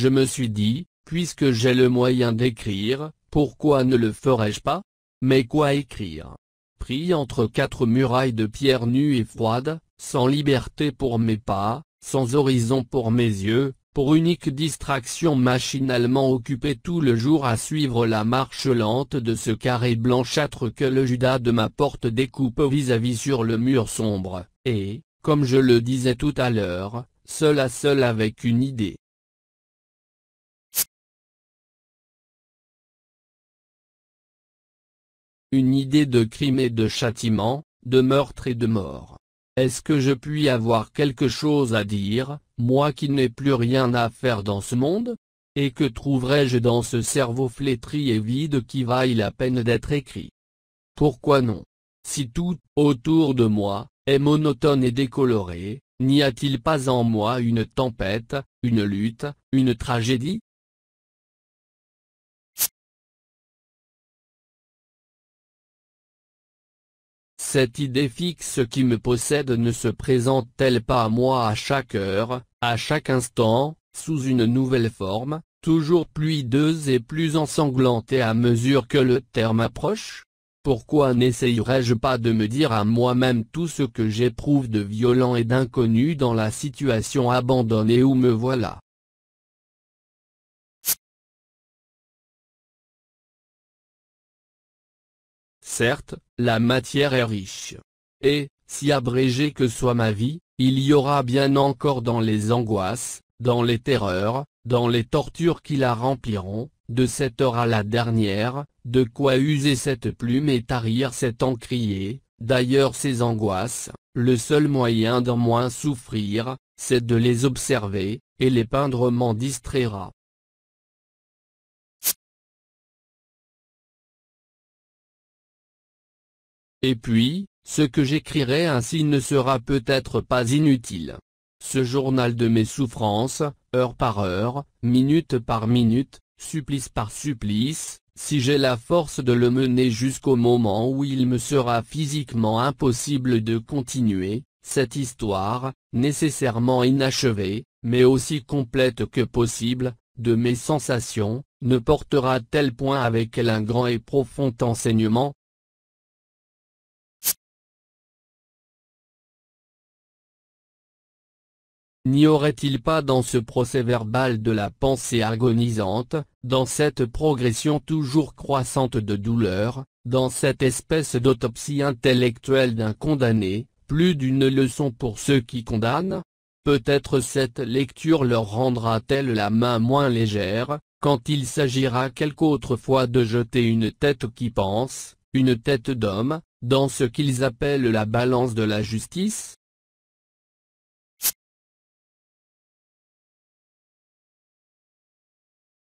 je me suis dit, puisque j'ai le moyen d'écrire, pourquoi ne le ferais-je pas? Mais quoi écrire? Pris entre quatre murailles de pierre nues et froides, sans liberté pour mes pas, sans horizon pour mes yeux, pour unique distraction machinalement occupé tout le jour à suivre la marche lente de ce carré blanchâtre que le Judas de ma porte découpe vis-à-vis sur le mur sombre, et, comme je le disais tout à l'heure, seul à seul avec une idée. Une idée de crime et de châtiment, de meurtre et de mort. Est-ce que je puis avoir quelque chose à dire, moi qui n'ai plus rien à faire dans ce monde? Et que trouverais-je dans ce cerveau flétri et vide qui vaille la peine d'être écrit? Pourquoi non? Si tout, autour de moi, est monotone et décoloré, n'y a-t-il pas en moi une tempête, une lutte, une tragédie? Cette idée fixe qui me possède ne se présente-t-elle pas à moi à chaque heure, à chaque instant, sous une nouvelle forme, toujours plus hideuse et plus ensanglantée à mesure que le terme approche? Pourquoi n'essayerais-je pas de me dire à moi-même tout ce que j'éprouve de violent et d'inconnu dans la situation abandonnée où me voilà? Certes, la matière est riche. Et, si abrégée que soit ma vie, il y aura bien encore dans les angoisses, dans les terreurs, dans les tortures qui la rempliront, de cette heure à la dernière, de quoi user cette plume et tarir cet encrier, d'ailleurs ces angoisses, le seul moyen d'en moins souffrir, c'est de les observer, et les peindre m'en distraira. Et puis, ce que j'écrirai ainsi ne sera peut-être pas inutile. Ce journal de mes souffrances, heure par heure, minute par minute, supplice par supplice, si j'ai la force de le mener jusqu'au moment où il me sera physiquement impossible de continuer, cette histoire, nécessairement inachevée, mais aussi complète que possible, de mes sensations, ne portera tel point avec elle un grand et profond enseignement, N'y aurait-il pas dans ce procès-verbal de la pensée agonisante, dans cette progression toujours croissante de douleur, dans cette espèce d'autopsie intellectuelle d'un condamné, plus d'une leçon pour ceux qui condamnent? Peut-être cette lecture leur rendra-t-elle la main moins légère, quand il s'agira quelque autre fois de jeter une tête qui pense, une tête d'homme, dans ce qu'ils appellent la balance de la justice?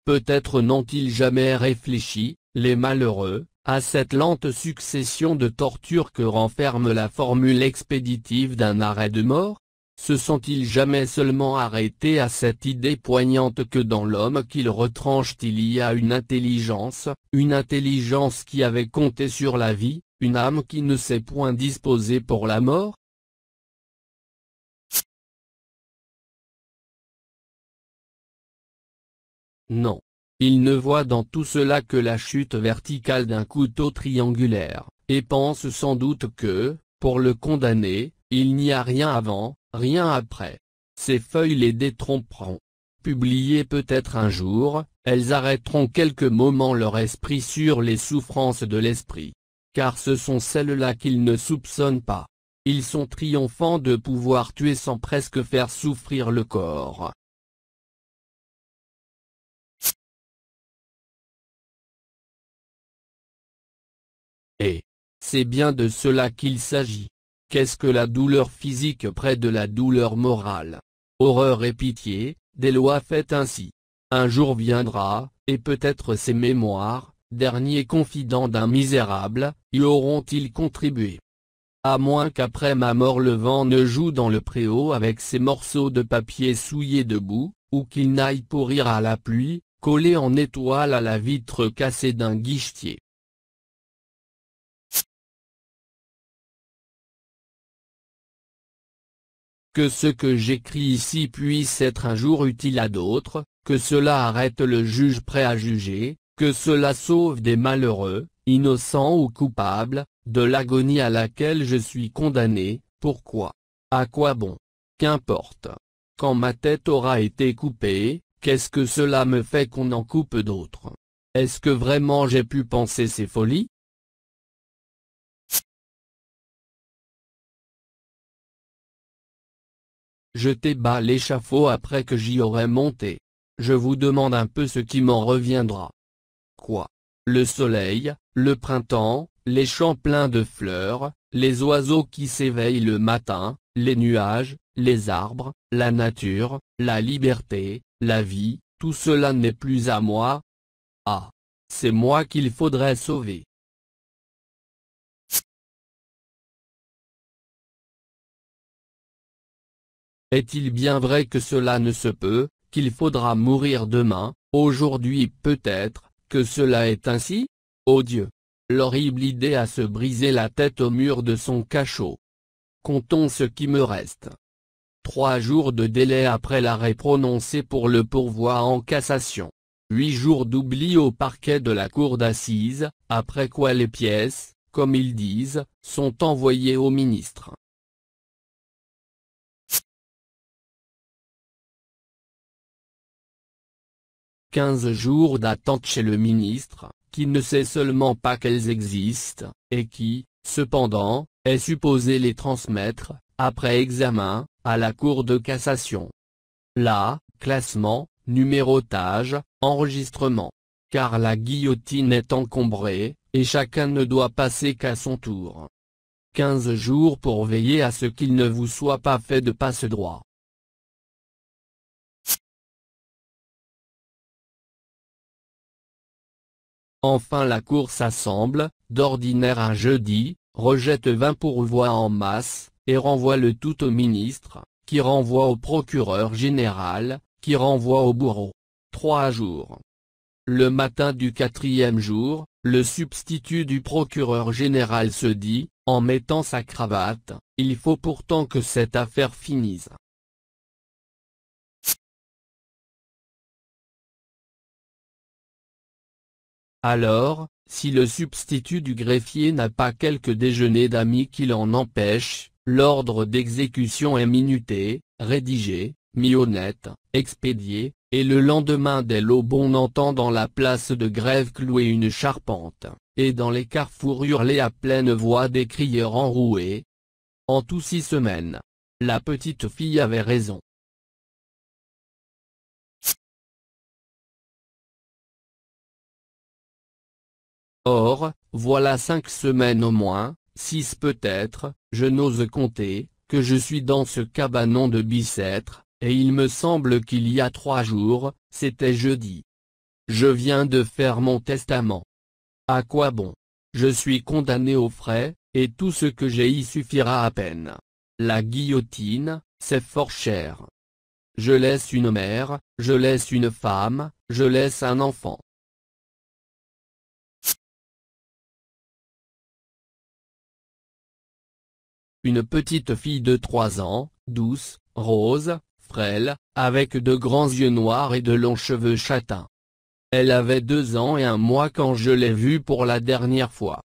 Peut-être n'ont-ils jamais réfléchi, les malheureux, à cette lente succession de tortures que renferme la formule expéditive d'un arrêt de mort? Se sont-ils jamais seulement arrêtés à cette idée poignante que dans l'homme qu'ils retranchent il y a une intelligence, une intelligence qui avait compté sur la vie, une âme qui ne s'est point disposée pour la mort? Non. Il ne voit dans tout cela que la chute verticale d'un couteau triangulaire, et pense sans doute que, pour le condamner, il n'y a rien avant, rien après. Ces feuilles les détromperont. Publiées peut-être un jour, elles arrêteront quelques moments leur esprit sur les souffrances de l'esprit. Car ce sont celles-là qu'ils ne soupçonnent pas. Ils sont triomphants de pouvoir tuer sans presque faire souffrir le corps. C'est bien de cela qu'il s'agit. Qu'est-ce que la douleur physique près de la douleur morale? Horreur et pitié, des lois faites ainsi. Un jour viendra, et peut-être ces mémoires, derniers confidents d'un misérable, y auront-ils contribué? À moins qu'après ma mort le vent ne joue dans le préau avec ses morceaux de papier souillés de boue, ou qu'il n'aille pourrir à la pluie, collé en étoile à la vitre cassée d'un guichetier. Que ce que j'écris ici puisse être un jour utile à d'autres, que cela arrête le juge prêt à juger, que cela sauve des malheureux, innocents ou coupables, de l'agonie à laquelle je suis condamné, pourquoi? À quoi bon? Qu'importe. Quand ma tête aura été coupée, qu'est-ce que cela me fait qu'on en coupe d'autres? Est-ce que vraiment j'ai pu penser ces folies? Jetez bas l'échafaud après que j'y aurai monté. Je vous demande un peu ce qui m'en reviendra. Quoi? Le soleil, le printemps, les champs pleins de fleurs, les oiseaux qui s'éveillent le matin, les nuages, les arbres, la nature, la liberté, la vie, tout cela n'est plus à moi. Ah C'est moi qu'il faudrait sauver. Est-il bien vrai que cela ne se peut, qu'il faudra mourir demain, aujourd'hui peut-être, que cela est ainsi? Ô Dieu L'horrible idée à se briser la tête au mur de son cachot. Comptons ce qui me reste. Trois jours de délai après l'arrêt prononcé pour le pourvoi en cassation. Huit jours d'oubli au parquet de la cour d'assises, après quoi les pièces, comme ils disent, sont envoyées au ministre. 15 jours d'attente chez le ministre, qui ne sait seulement pas qu'elles existent, et qui, cependant, est supposé les transmettre, après examen, à la Cour de cassation. Là, classement, numérotage, enregistrement. Car la guillotine est encombrée, et chacun ne doit passer qu'à son tour. 15 jours pour veiller à ce qu'il ne vous soit pas fait de passe droit. Enfin la cour s'assemble, d'ordinaire un jeudi, rejette 20 pourvois en masse, et renvoie le tout au ministre, qui renvoie au procureur général, qui renvoie au bourreau. Trois jours. Le matin du quatrième jour, le substitut du procureur général se dit, en mettant sa cravate, il faut pourtant que cette affaire finisse. Alors, si le substitut du greffier n'a pas quelque déjeuner d'amis qui l'en empêche, l'ordre d'exécution est minuté, rédigé, mis au expédié, et le lendemain dès l'aube on entend dans la place de grève clouer une charpente, et dans les carrefours hurler à pleine voix des crieurs enroués. En tout six semaines. La petite fille avait raison. Or, voilà cinq semaines au moins, six peut-être, je n'ose compter, que je suis dans ce cabanon de Bicêtre, et il me semble qu'il y a trois jours, c'était jeudi. Je viens de faire mon testament. À quoi bon? Je suis condamné aux frais, et tout ce que j'ai y suffira à peine. La guillotine, c'est fort cher. Je laisse une mère, je laisse une femme, je laisse un enfant. Une petite fille de trois ans, douce, rose, frêle, avec de grands yeux noirs et de longs cheveux châtains. Elle avait deux ans et un mois quand je l'ai vue pour la dernière fois.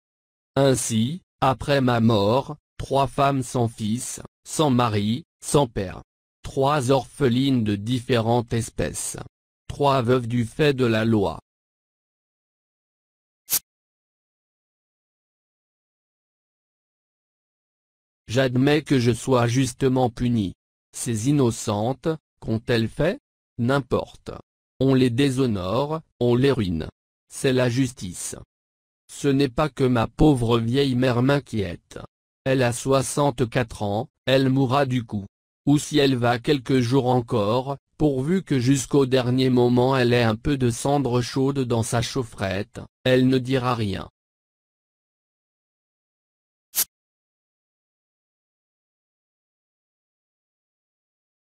Ainsi, après ma mort, trois femmes sans fils, sans mari, sans père. Trois orphelines de différentes espèces. Trois veuves du fait de la loi. J'admets que je sois justement puni. Ces innocentes, qu'ont-elles fait? N'importe. On les déshonore, on les ruine. C'est la justice. Ce n'est pas que ma pauvre vieille mère m'inquiète. Elle a 64 ans, elle mourra du coup. Ou si elle va quelques jours encore, pourvu que jusqu'au dernier moment elle ait un peu de cendre chaude dans sa chaufferette, elle ne dira rien.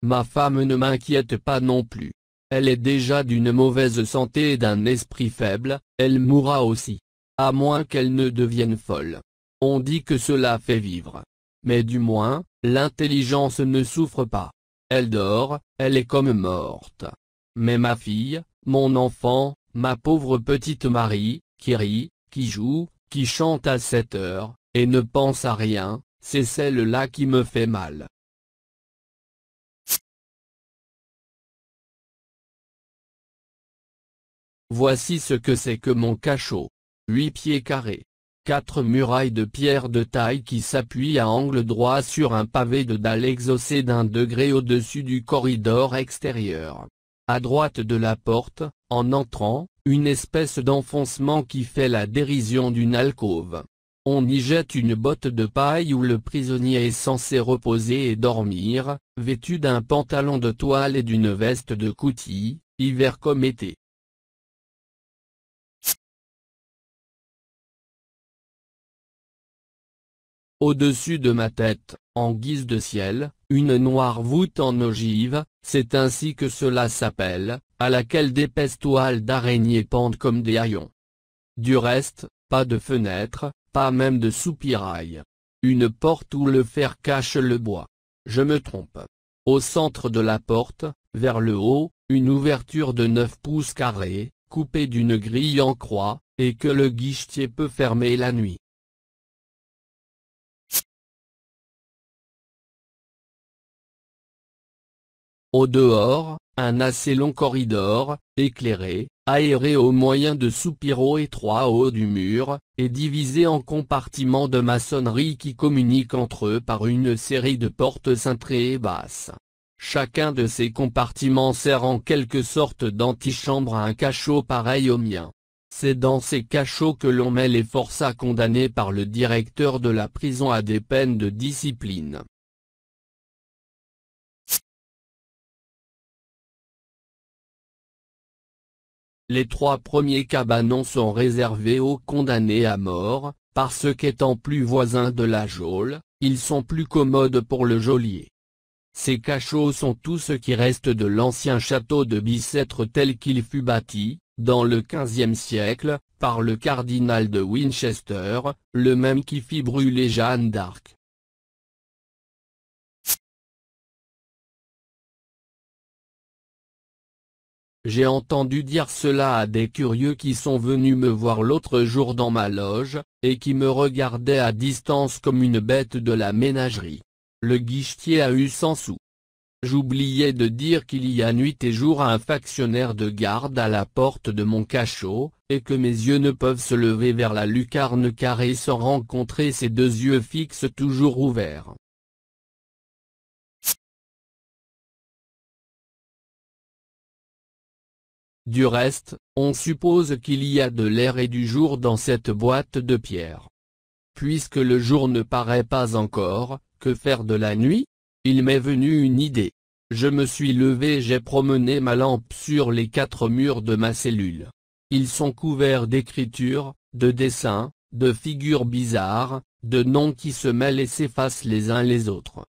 Ma femme ne m'inquiète pas non plus. Elle est déjà d'une mauvaise santé et d'un esprit faible, elle mourra aussi. À moins qu'elle ne devienne folle. On dit que cela fait vivre. Mais du moins, l'intelligence ne souffre pas. Elle dort, elle est comme morte. mais ma fille, mon enfant, ma pauvre petite Marie, qui rit, qui joue, qui chante à cette heure, et ne pense à rien, c'est celle-là qui me fait mal. Voici ce que c'est que mon cachot. Huit pieds carrés. Quatre murailles de pierre de taille qui s'appuient à angle droit sur un pavé de dalle exaucé d'un degré au-dessus du corridor extérieur. À droite de la porte, en entrant, une espèce d'enfoncement qui fait la dérision d'une alcôve. On y jette une botte de paille où le prisonnier est censé reposer et dormir, vêtu d'un pantalon de toile et d'une veste de coutil, hiver comme été. Au-dessus de ma tête, en guise de ciel, une noire voûte en ogive, c'est ainsi que cela s'appelle, à laquelle d'épaisses toiles d'araignées pendent comme des haillons. Du reste, pas de fenêtre, pas même de soupirail. Une porte où le fer cache le bois. Je me trompe. Au centre de la porte, vers le haut, une ouverture de 9 pouces carrés, coupée d'une grille en croix, et que le guichetier peut fermer la nuit. Au dehors, un assez long corridor, éclairé, aéré au moyen de soupiraux étroits au haut du mur, est divisé en compartiments de maçonnerie qui communiquent entre eux par une série de portes cintrées et basses. Chacun de ces compartiments sert en quelque sorte d'antichambre à un cachot pareil au mien. C'est dans ces cachots que l'on met les forçats condamnés par le directeur de la prison à des peines de discipline. Les trois premiers cabanons sont réservés aux condamnés à mort, parce qu'étant plus voisins de la geôle, ils sont plus commodes pour le geôlier. Ces cachots sont tout ce qui reste de l'ancien château de Bicêtre tel qu'il fut bâti, dans le XVe siècle, par le cardinal de Winchester, le même qui fit brûler Jeanne d'Arc. J'ai entendu dire cela à des curieux qui sont venus me voir l'autre jour dans ma loge, et qui me regardaient à distance comme une bête de la ménagerie. Le guichetier a eu cent sous. J'oubliais de dire qu'il y a nuit et jour un factionnaire de garde à la porte de mon cachot, et que mes yeux ne peuvent se lever vers la lucarne carrée sans rencontrer ces deux yeux fixes toujours ouverts. Du reste, on suppose qu'il y a de l'air et du jour dans cette boîte de pierre. Puisque le jour ne paraît pas encore, que faire de la nuit? Il m'est venu une idée. Je me suis levé j'ai promené ma lampe sur les quatre murs de ma cellule. Ils sont couverts d'écritures, de dessins, de figures bizarres, de noms qui se mêlent et s'effacent les uns les autres.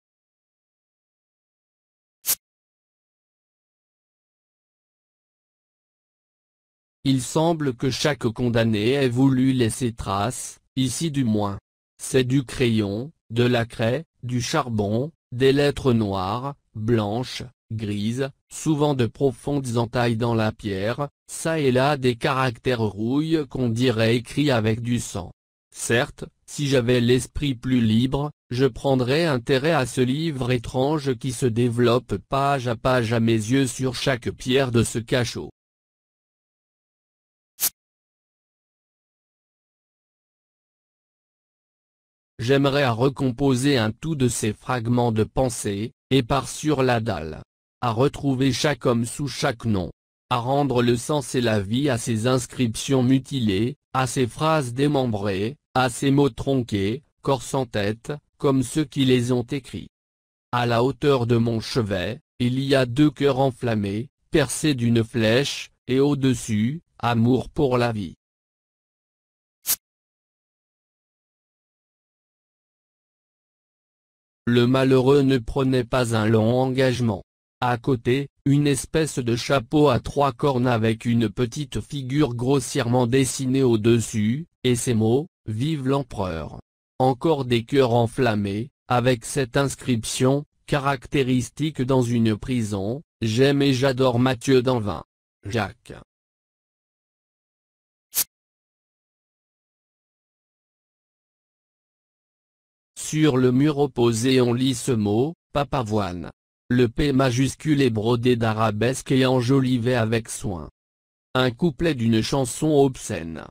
Il semble que chaque condamné ait voulu laisser trace, ici du moins. C'est du crayon, de la craie, du charbon, des lettres noires, blanches, grises, souvent de profondes entailles dans la pierre, ça et là des caractères rouilles qu'on dirait écrits avec du sang. Certes, si j'avais l'esprit plus libre, je prendrais intérêt à ce livre étrange qui se développe page à page à mes yeux sur chaque pierre de ce cachot. J'aimerais à recomposer un tout de ces fragments de pensée, épars sur la dalle. À retrouver chaque homme sous chaque nom. À rendre le sens et la vie à ces inscriptions mutilées, à ces phrases démembrées, à ces mots tronqués, corps sans tête, comme ceux qui les ont écrits. À la hauteur de mon chevet, il y a deux cœurs enflammés, percés d'une flèche, et au-dessus, amour pour la vie. Le malheureux ne prenait pas un long engagement. À côté, une espèce de chapeau à trois cornes avec une petite figure grossièrement dessinée au-dessus, et ces mots, Vive l'empereur. Encore des cœurs enflammés, avec cette inscription, caractéristique dans une prison, J'aime et j'adore Mathieu Danvin. Jacques. Sur le mur opposé on lit ce mot, papavoine. Le P majuscule est brodé d'arabesques et enjolivé avec soin. Un couplet d'une chanson obscène.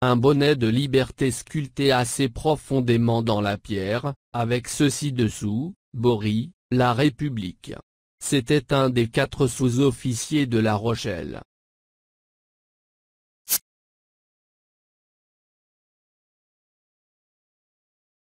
Un bonnet de liberté sculpté assez profondément dans la pierre, avec ceci dessous, Bory, la République. C'était un des quatre sous-officiers de La Rochelle.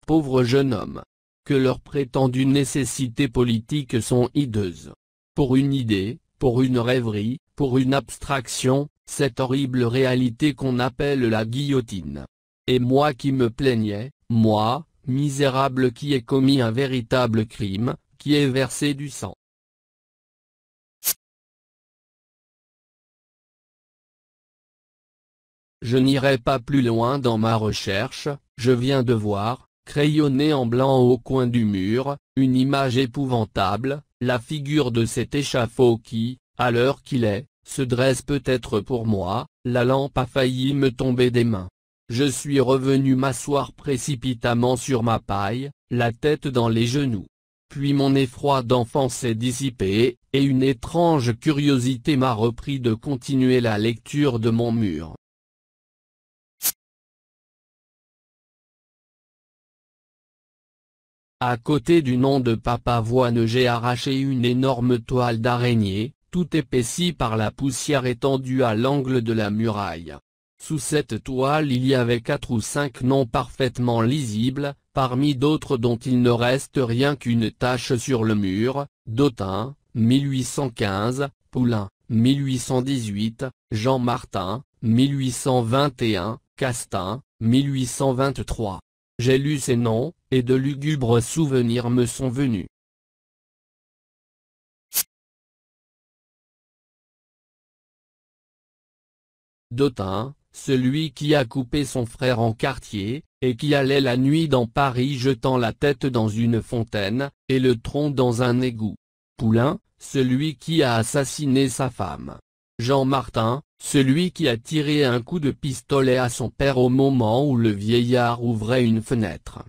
Pauvre jeune homme. Que leurs prétendues nécessités politiques sont hideuses. Pour une idée, pour une rêverie, pour une abstraction, cette horrible réalité qu'on appelle la guillotine. Et moi qui me plaignais, moi, misérable qui ai commis un véritable crime, qui ai versé du sang. Je n'irai pas plus loin dans ma recherche, je viens de voir, crayonné en blanc au coin du mur, une image épouvantable, la figure de cet échafaud qui, à l'heure qu'il est, se dresse peut-être pour moi, la lampe a failli me tomber des mains. Je suis revenu m'asseoir précipitamment sur ma paille, la tête dans les genoux. Puis mon effroi d'enfant s'est dissipé, et une étrange curiosité m'a repris de continuer la lecture de mon mur. À côté du nom de Papavoine j'ai arraché une énorme toile d'araignée, tout épaissie par la poussière étendue à l'angle de la muraille. Sous cette toile il y avait quatre ou cinq noms parfaitement lisibles, parmi d'autres dont il ne reste rien qu'une tache sur le mur, Dautin, 1815, Poulain, 1818, Jean Martin, 1821, Castin, 1823. J'ai lu ces noms, et de lugubres souvenirs me sont venus. Dautin, celui qui a coupé son frère en quartier, et qui allait la nuit dans Paris jetant la tête dans une fontaine, et le tronc dans un égout. Poulain, celui qui a assassiné sa femme. Jean Martin, celui qui a tiré un coup de pistolet à son père au moment où le vieillard ouvrait une fenêtre.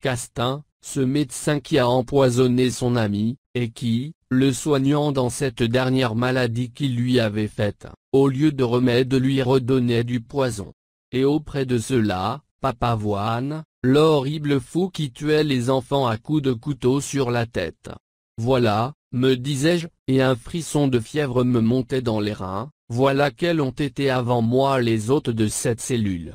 Castin, ce médecin qui a empoisonné son ami, et qui, le soignant dans cette dernière maladie qu'il lui avait faite, au lieu de remède lui redonnait du poison. Et auprès de cela, Papavoine, L'horrible fou qui tuait les enfants à coups de couteau sur la tête. Voilà, me disais-je, et un frisson de fièvre me montait dans les reins, voilà quels ont été avant moi les hôtes de cette cellule.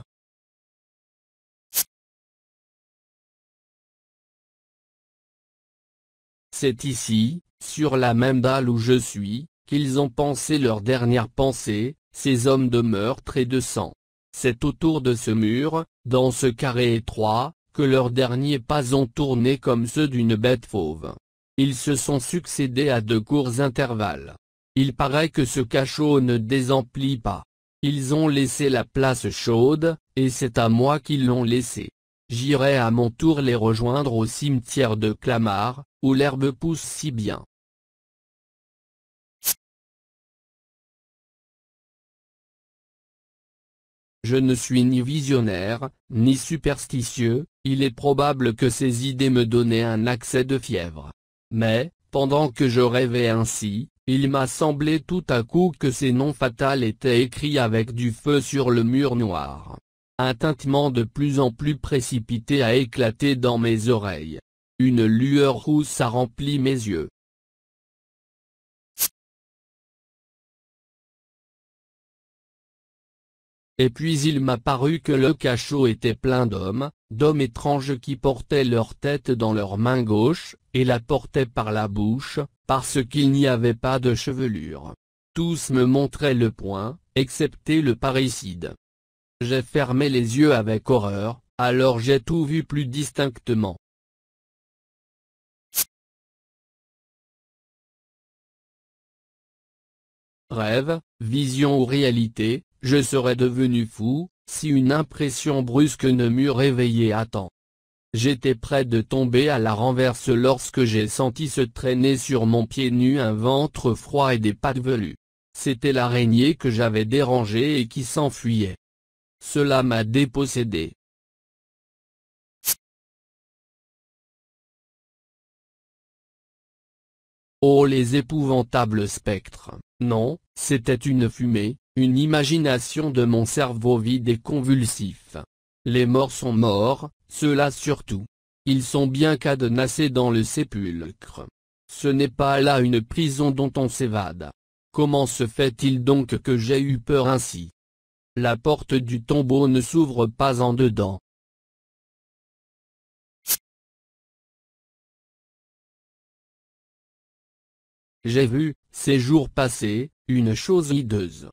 C'est ici, sur la même dalle où je suis, qu'ils ont pensé leur dernière pensée, ces hommes de meurtre et de sang. C'est autour de ce mur, dans ce carré étroit, que leurs derniers pas ont tourné comme ceux d'une bête fauve. Ils se sont succédés à de courts intervalles. Il paraît que ce cachot ne désemplit pas. Ils ont laissé la place chaude, et c'est à moi qu'ils l'ont laissé. J'irai à mon tour les rejoindre au cimetière de Clamart, où l'herbe pousse si bien. Je ne suis ni visionnaire, ni superstitieux, il est probable que ces idées me donnaient un accès de fièvre. Mais, pendant que je rêvais ainsi, il m'a semblé tout à coup que ces noms fatals étaient écrits avec du feu sur le mur noir. Un tintement de plus en plus précipité a éclaté dans mes oreilles. Une lueur rousse a rempli mes yeux. Et puis il m'a paru que le cachot était plein d'hommes, d'hommes étranges qui portaient leur tête dans leur main gauche, et la portaient par la bouche, parce qu'il n'y avait pas de chevelure. Tous me montraient le poing, excepté le parricide. J'ai fermé les yeux avec horreur, alors j'ai tout vu plus distinctement. Rêve, vision ou réalité, je serais devenu fou, si une impression brusque ne m'eût réveillé à temps. J'étais près de tomber à la renverse lorsque j'ai senti se traîner sur mon pied nu un ventre froid et des pattes velues. C'était l'araignée que j'avais dérangée et qui s'enfuyait. Cela m'a dépossédé. Oh les épouvantables spectres Non, c'était une fumée, une imagination de mon cerveau vide et convulsif. Les morts sont morts, ceux-là surtout. Ils sont bien cadenassés dans le sépulcre. Ce n'est pas là une prison dont on s'évade. Comment se fait-il donc que j'ai eu peur ainsi? La porte du tombeau ne s'ouvre pas en dedans. J'ai vu, ces jours passés, une chose hideuse.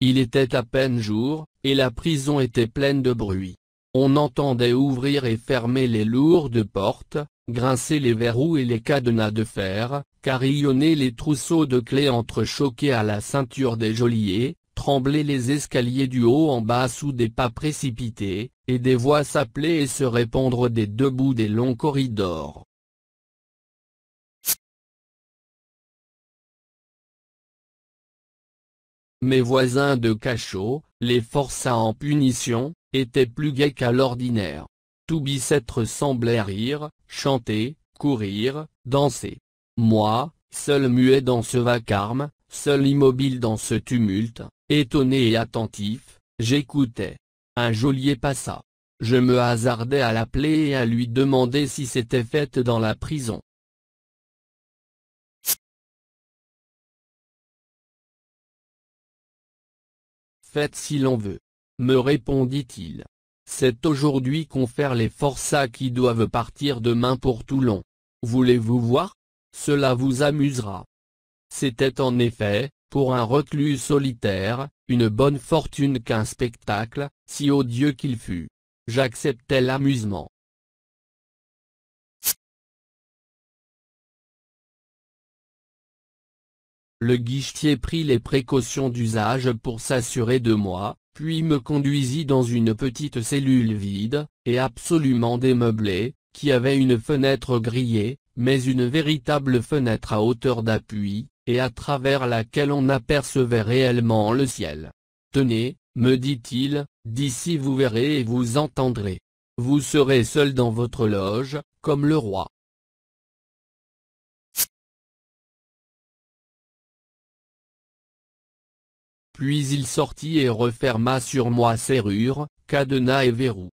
Il était à peine jour, et la prison était pleine de bruit. On entendait ouvrir et fermer les lourdes portes, grincer les verrous et les cadenas de fer, carillonner les trousseaux de clés entrechoqués à la ceinture des geôliers, trembler les escaliers du haut en bas sous des pas précipités, et des voix s'appeler et se répondre des deux bouts des longs corridors. Mes voisins de cachot, les forçats en punition, étaient plus gais qu'à l'ordinaire. Tout Bicêtre semblait rire, chanter, courir, danser. Moi, seul muet dans ce vacarme, seul immobile dans ce tumulte, étonné et attentif, j'écoutais. Un geôlier passa. Je me hasardai à l'appeler et à lui demander si c'était fait dans la prison. Faites si l'on veut. Me répondit-il. C'est aujourd'hui qu'on fait les forçats qui doivent partir demain pour Toulon. Voulez-vous voir? Cela vous amusera. C'était en effet, pour un reclus solitaire, une bonne fortune qu'un spectacle, si odieux qu'il fût. J'acceptais l'amusement. Le guichetier prit les précautions d'usage pour s'assurer de moi, puis me conduisit dans une petite cellule vide, et absolument démeublée, qui avait une fenêtre grillée, mais une véritable fenêtre à hauteur d'appui, et à travers laquelle on apercevait réellement le ciel. Tenez, me dit-il, d'ici vous verrez et vous entendrez. Vous serez seul dans votre loge, comme le roi. Puis il sortit et referma sur moi serrure, cadenas et verrou.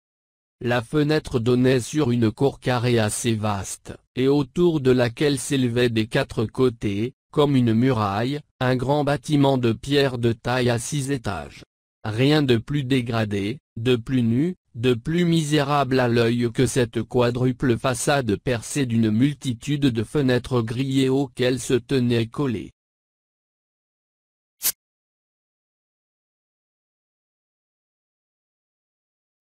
La fenêtre donnait sur une cour carrée assez vaste, et autour de laquelle s'élevait des quatre côtés, comme une muraille, un grand bâtiment de pierre de taille à six étages. Rien de plus dégradé, de plus nu, de plus misérable à l'œil que cette quadruple façade percée d'une multitude de fenêtres grillées auxquelles se tenaient collées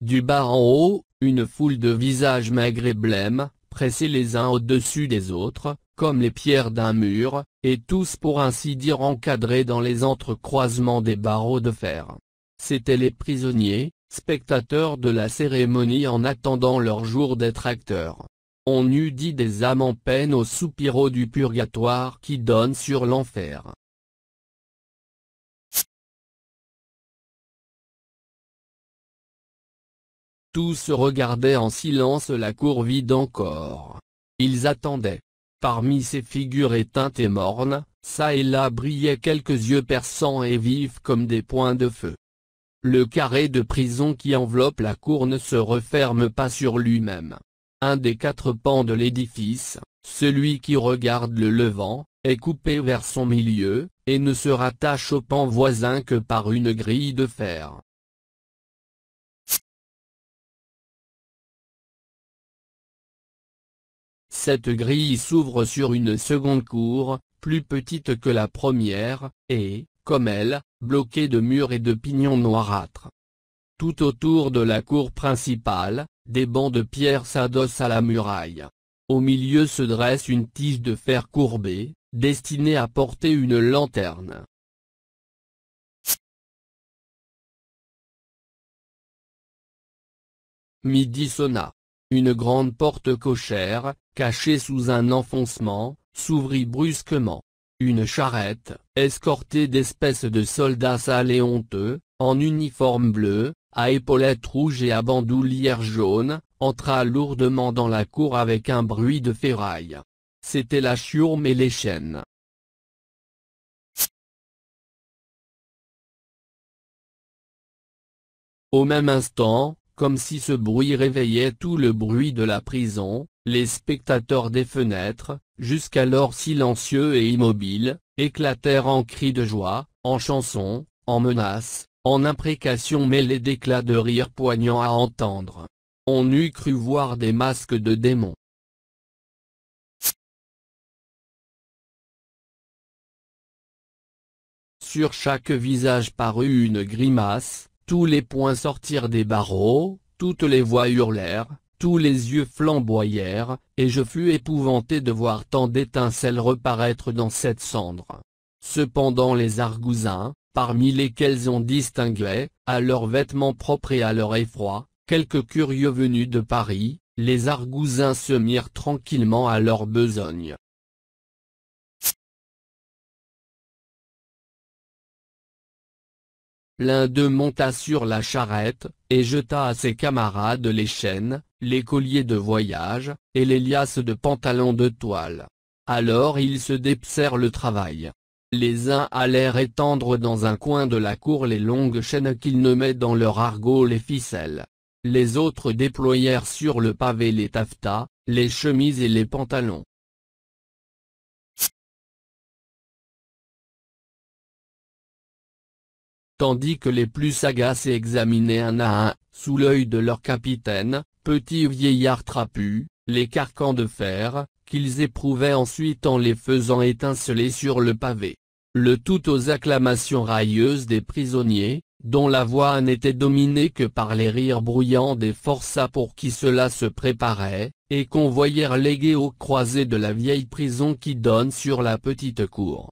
Du bas en haut, une foule de visages maigres et blêmes, pressés les uns au-dessus des autres, comme les pierres d'un mur, et tous pour ainsi dire encadrés dans les entrecroisements des barreaux de fer. C'étaient les prisonniers, spectateurs de la cérémonie en attendant leur jour d'être acteurs. On eût dit des âmes en peine aux soupiraux du purgatoire qui donnent sur l'enfer. Tous regardaient en silence la cour vide encore. Ils attendaient. Parmi ces figures éteintes et mornes, ça et là brillaient quelques yeux perçants et vifs comme des points de feu. Le carré de prison qui enveloppe la cour ne se referme pas sur lui-même. Un des quatre pans de l'édifice, celui qui regarde le levant, est coupé vers son milieu, et ne se rattache au pan voisin que par une grille de fer. Cette grille s'ouvre sur une seconde cour, plus petite que la première, et, comme elle, bloquée de murs et de pignons noirâtres. Tout autour de la cour principale, des bancs de pierre s'adossent à la muraille. Au milieu se dresse une tige de fer courbée, destinée à porter une lanterne. Midi sonna. Une grande porte cochère, cachée sous un enfoncement, s'ouvrit brusquement. Une charrette, escortée d'espèces de soldats sales et honteux, en uniforme bleu, à épaulettes rouges et à bandoulière jaune, entra lourdement dans la cour avec un bruit de ferraille. C'était la chiourme et les chaînes. Au même instant, comme si ce bruit réveillait tout le bruit de la prison, les spectateurs des fenêtres, jusqu'alors silencieux et immobiles, éclatèrent en cris de joie, en chansons, en menaces, en imprécations mêlées d'éclats de rire poignants à entendre. On eût cru voir des masques de démons. Sur chaque visage parut une grimace, tous les poings sortirent des barreaux, toutes les voix hurlèrent, tous les yeux flamboyèrent, et je fus épouvanté de voir tant d'étincelles reparaître dans cette cendre. Cependant les argousins, parmi lesquels on distinguait, à leurs vêtements propres et à leur effroi, quelques curieux venus de Paris, les argousins se mirent tranquillement à leur besogne. L'un d'eux monta sur la charrette, et jeta à ses camarades les chaînes, les colliers de voyage, et les liasses de pantalons de toile. Alors ils se dépsèrent le travail. Les uns allèrent étendre dans un coin de la cour les longues chaînes qu'ils nommaient dans leur argot les ficelles. Les autres déployèrent sur le pavé les taffetas, les chemises et les pantalons. Tandis que les plus sagaces examinaient un à un, sous l'œil de leur capitaine, petit vieillard trapu, les carcans de fer, qu'ils éprouvaient ensuite en les faisant étinceler sur le pavé. Le tout aux acclamations railleuses des prisonniers, dont la voix n'était dominée que par les rires bruyants des forçats pour qui cela se préparait, et qu'on voyait relégués aux croisées de la vieille prison qui donne sur la petite cour.